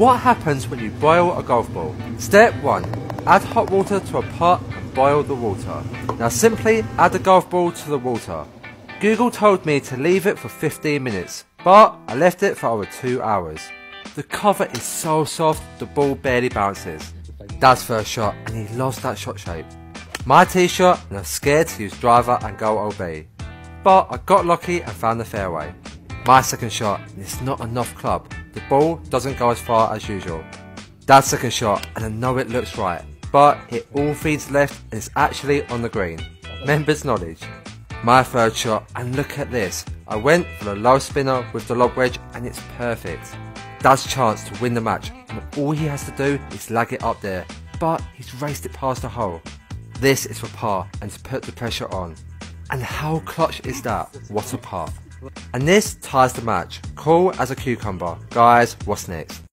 What happens when you boil a golf ball? Step 1. Add hot water to a pot and boil the water. Now simply add the golf ball to the water. Google told me to leave it for 15 minutes, but I left it for over 2 hours. The cover is so soft the ball barely bounces. Dad's first shot and he lost that shot shape. My shot and I'm scared to use driver and go OB. But I got lucky and found the fairway. My second shot and it's not enough club. The ball doesn't go as far as usual. Dad's second shot and I know it looks right, but it all feeds left and it's actually on the green. Members knowledge. My third shot and look at this. I went for the low spinner with the lob wedge and it's perfect. Dad's chance to win the match and all he has to do is lag it up there, but he's raced it past the hole. This is for par and to put the pressure on. And how clutch is that? What a par. And this ties the match. Cool as a cucumber. Guys, what's next?